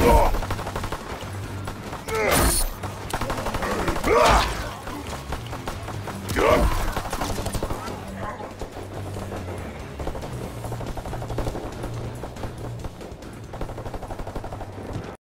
его!